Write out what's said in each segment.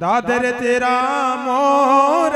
दादर तेरा मोर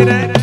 तेरे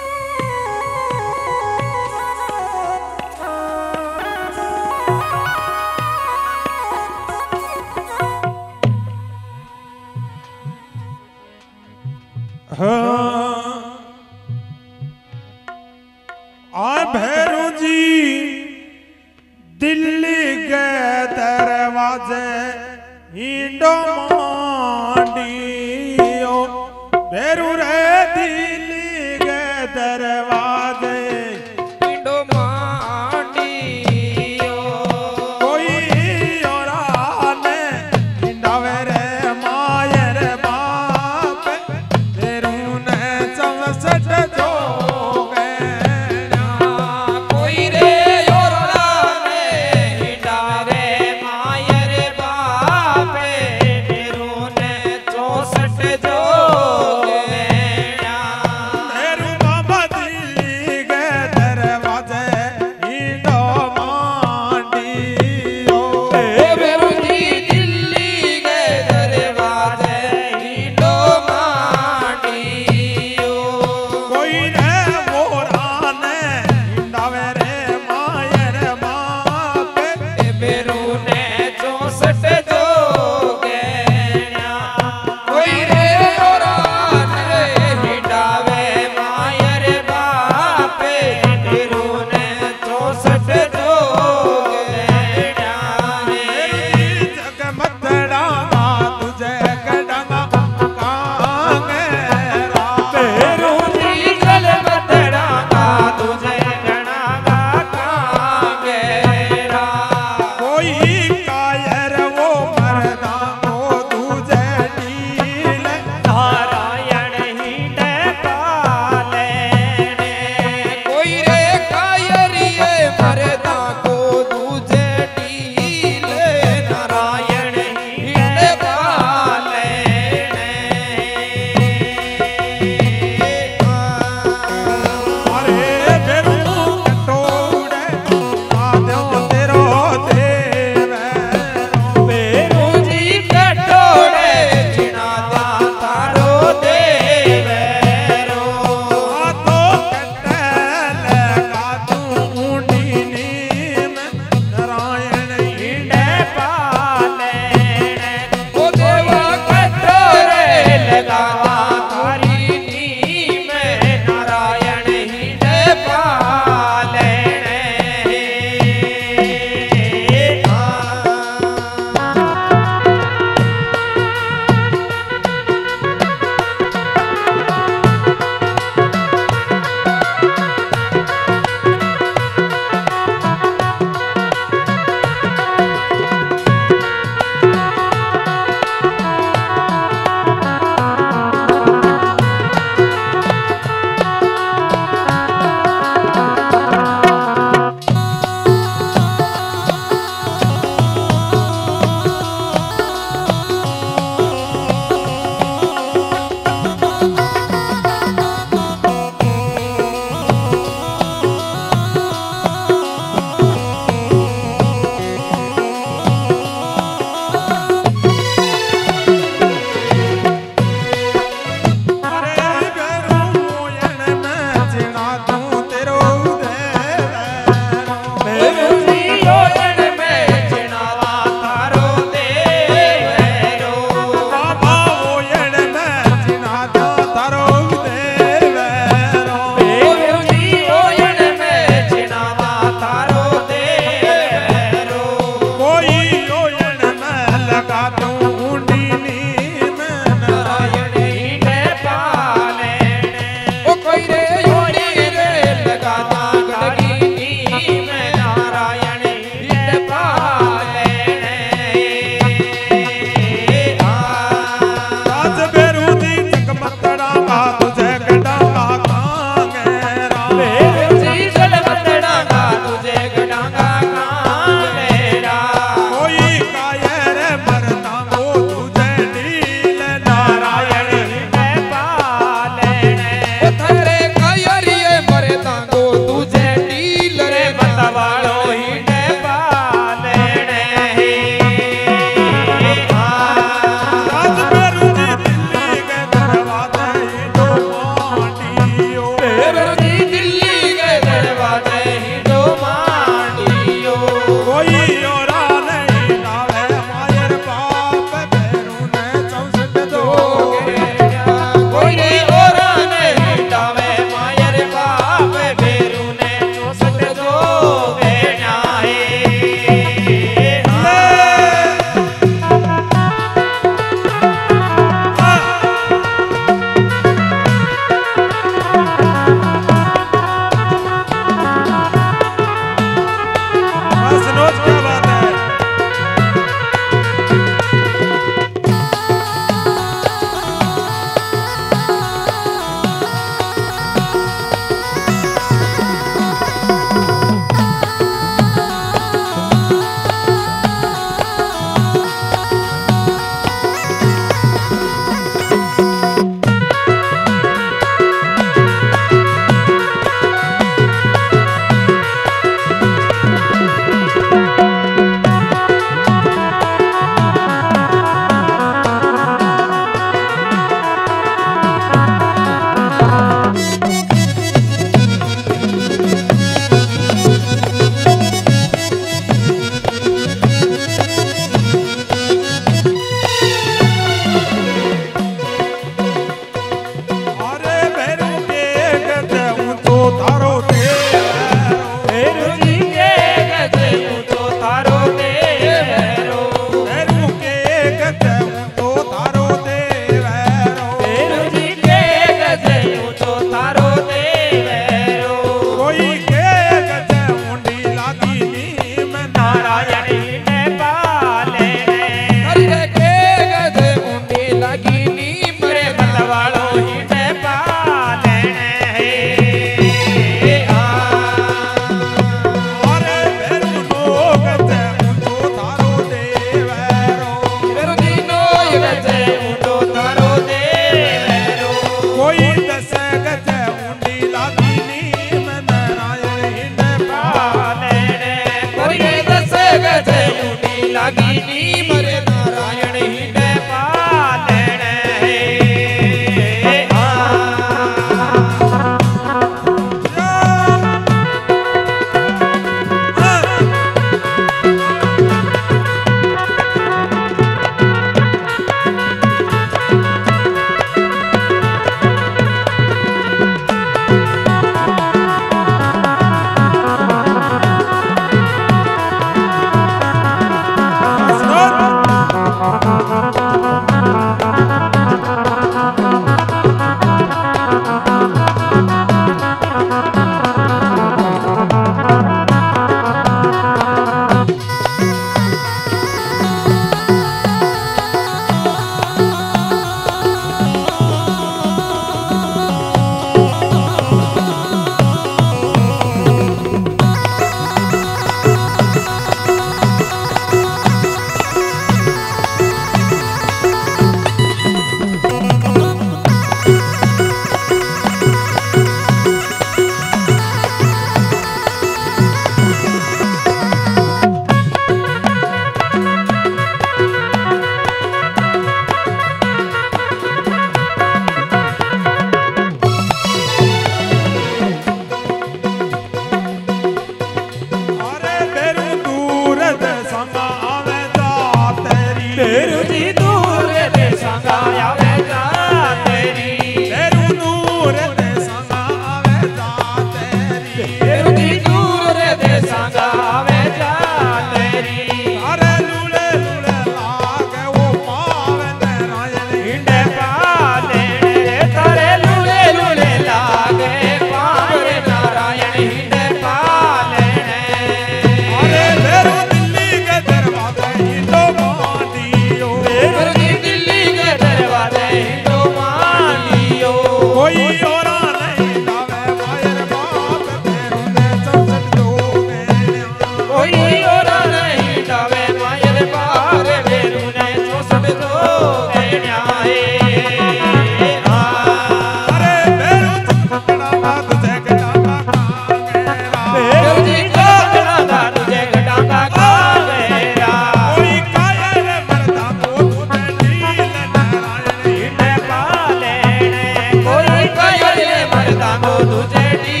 ನುಜಡಿ